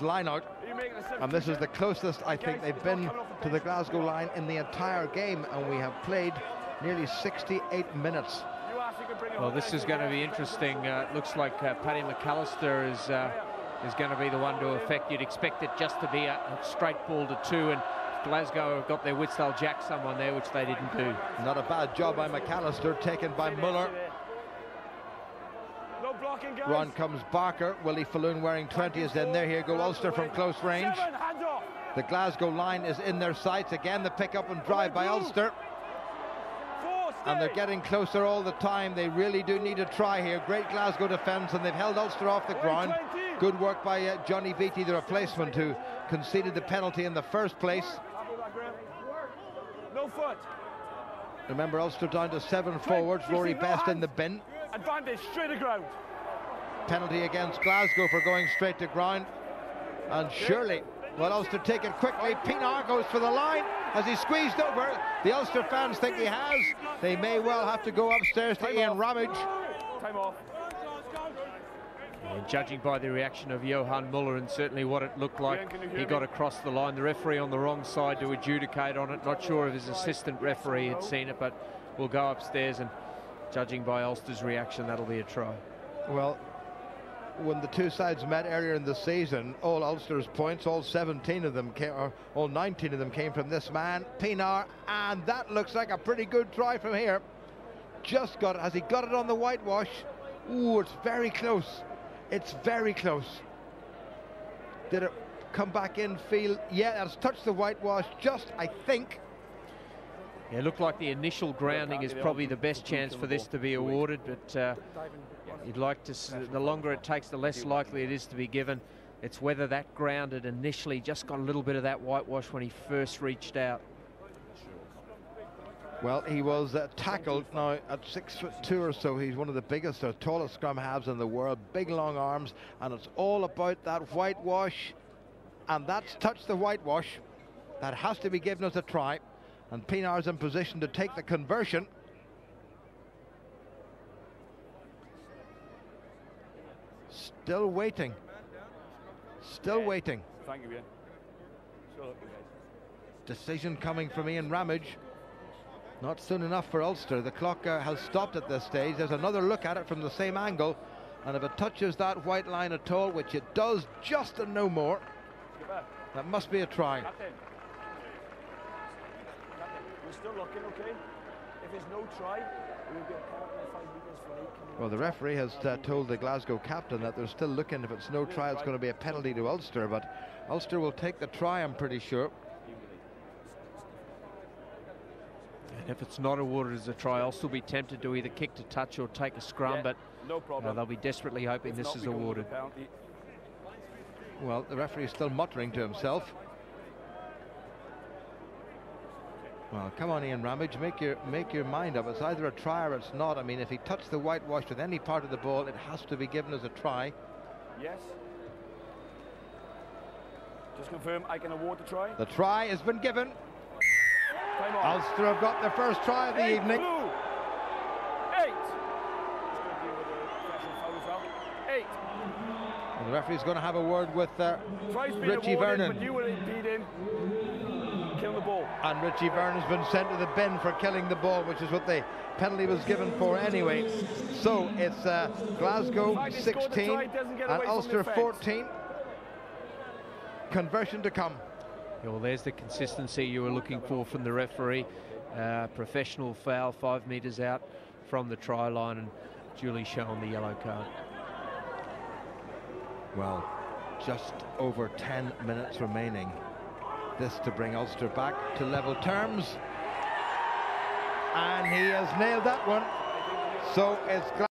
line out and this is the closest I think they've been to the Glasgow line in the entire game. And we have played nearly 68 minutes. Well this is going to be interesting. Uh, looks like uh, Paddy McAllister is uh, is going to be the one to affect. You'd expect it just to be a, a straight ball to two. And Glasgow have got their wits they'll jack someone there which they didn't do. Not a bad job by McAllister taken by Muller Run comes Barker. Willie Faloon wearing 20 is in there. Here go Ulster from close range. The Glasgow line is in their sights. Again, the pick up and drive by Ulster. And they're getting closer all the time. They really do need a try here. Great Glasgow defence, and they've held Ulster off the ground. Good work by uh, Johnny Beattie, the replacement, who conceded the penalty in the first place. No foot. Remember, Ulster down to seven forwards. Rory Best in the bin. Advantage, straight to ground. Penalty against Glasgow for going straight to ground. And surely, well, Ulster take it quickly. Pienaar goes for the line. as he squeezed over? The Ulster fans think he has. They may well have to go upstairs to Time Ian off. Ramage. Time off. And judging by the reaction of Johann Muller and certainly what it looked like, Ian, can you hear he got across the line. The referee on the wrong side to adjudicate on it. Not sure if his assistant referee had seen it, but we'll go upstairs and judging by Ulster's reaction, that'll be a try. Well, when the two sides met earlier in the season, all Ulster's points, all 17 of them came, or all 19 of them came from this man, Pienaar, and that looks like a pretty good try from here. Just got it. Has he got it on the whitewash? Ooh, it's very close. It's very close. Did it come back in field? Yeah, it's touched the whitewash just, I think. Yeah, it looked like the initial grounding is probably the best chance for this to be awarded, but uh, you'd like to, the longer it takes, the less likely it is to be given. It's whether that grounded initially just got a little bit of that whitewash when he first reached out. Well, he was uh, tackled now at six foot two or so. He's one of the biggest or tallest scrum halves in the world. Big long arms, and it's all about that whitewash. And that's touched the whitewash. That has to be given as a try. And Pienaar's in position to take the conversion. Still waiting. Still waiting. Thank you, Ian. Decision coming from Ian Ramage. Not soon enough for Ulster. The clock uh, has stopped at this stage. There's another look at it from the same angle. And if it touches that white line at all, which it does just and no more, that must be a try. Captain. Captain, we're still looking, okay? If there's no try, we'll get a penalty of five metres for eight Well, the referee has uh, told the Glasgow captain that they're still looking. If it's no try, it's going to be a penalty to Ulster. But Ulster will take the try, I'm pretty sure. And if it's not awarded as a try, I'll still be tempted to either kick to touch or take a scrum, Yeah, but no uh, problem. they'll be desperately hoping If this not, is we awarded. Well, the referee is still muttering to himself. Well, come on, Ian Ramage, make your make your mind up. It's either a try or it's not. I mean, if he touched the whitewash with any part of the ball, it has to be given as a try. Yes. Just confirm I can award the try. The try has been given. Ulster have got their first try of the Eight evening. blue. Eight. Just gonna deal with the professional foul. Eight. And the referee's going to have a word with uh, Richie Vernon. but you will impede him. Killing the ball. And Richie Vernon's been sent to the bin for killing the ball, which is what the penalty was given for anyway. So it's uh, Glasgow Fact, he scored the 16 try, doesn't get and Ulster 14. Conversion to come. Yeah, well, there's the consistency you were looking for from the referee. Uh, professional foul, five metres out from the try line, and duly shown the yellow card. Well, just over 10 minutes remaining. This to bring Ulster back to level terms. And he has nailed that one. So it's.